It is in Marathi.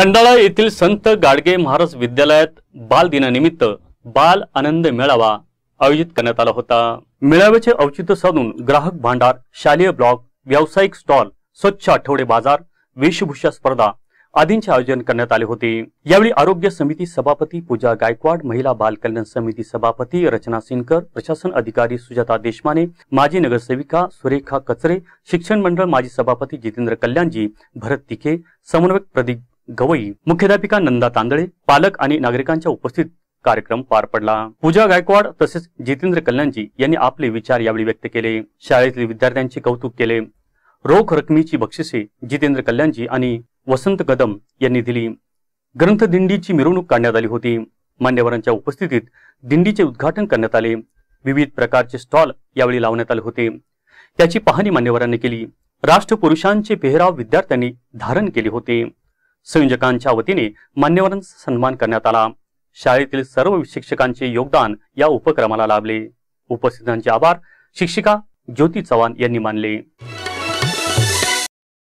खंडाळा येथील संत गाडगे महाराज विद्यालयात बाल दिनानिमित्त बाल आनंद मेळावा आयोजित करण्यात आला होता. मेळाव्याचे औचित्य साधून ग्राहक भांडार शालेय ब्लॉक व्यावसायिक स्टॉल स्वच्छ आठवडे बाजार वेशभूषा स्पर्धा आदींचे आयोजन करण्यात आले होते. यावेळी आरोग्य समिती सभापती पूजा गायकवाड महिला बाल कल्याण समिती सभापती रचना सिनकर प्रशासन अधिकारी सुजाता देशमाने माजी नगरसेविका सुरेखा कचरे शिक्षण मंडळ माजी सभापती जितेंद्र कल्याणजी भरत तिखे समन्वयक प्रदीप गवई. मुख्याध्यापिका नंदा तांदळे पालक आणि नागरिकांच्या उपस्थित कार्यक्रम पार पडला. पूजा गायकवाड तसेच जितेंद्र कल्याणजी यांनी आपले विचार यावेळी व्यक्त केले. शाळेतील विद्यार्थ्यांचे कौतुक केले. रोख रकमेची बक्षिसे जितेंद्र कल्याणजी आणि वसंत कदम यांनी दिली. ग्रंथदिंडीची मिरवणूक काढण्यात आली होती. मान्यवरांच्या उपस्थितीत दिंडीचे उद्घाटन करण्यात आले. विविध प्रकारचे स्टॉल यावेळी लावण्यात आले होते. त्याची पाहणी मान्यवरांनी केली. राष्ट्रपुरुषांचे पेहराव विद्यार्थ्यांनी धारण केले होते. संयोजकांच्या वतीने मान्यवरांचा सन्मान करण्यात आला. शाळेतील सर्व शिक्षकांचे योगदान या उपक्रमाला लाभले. उपस्थितांचे आभार. शिक्षिका ज्योती चव्हाण यांनी मानले.